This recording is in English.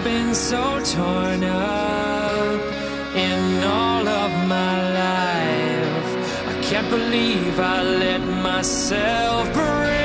I've been so torn up in all of my life. I can't believe I let myself break.